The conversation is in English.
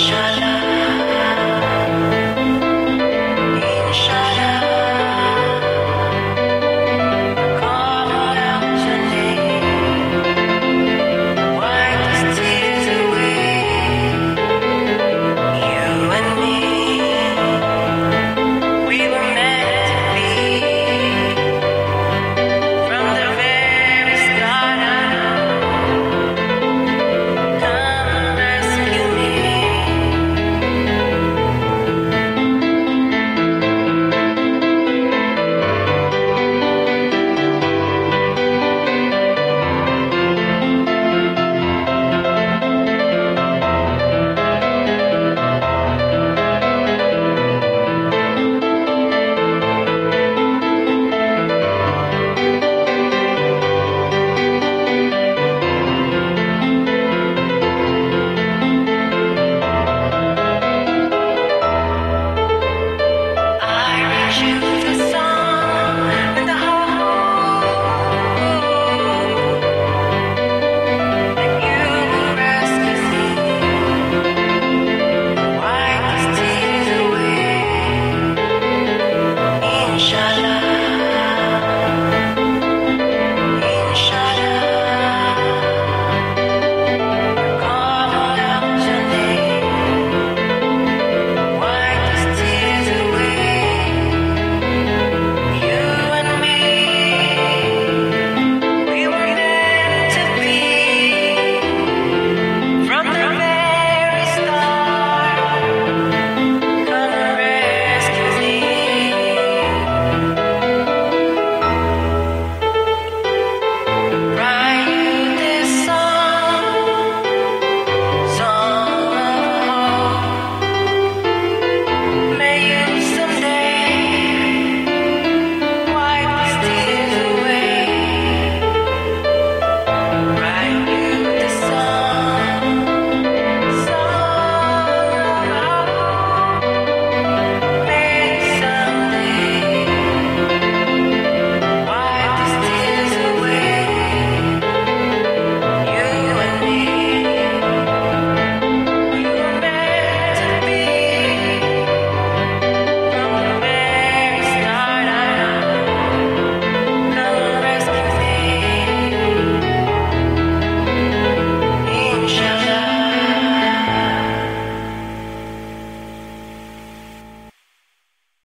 sure.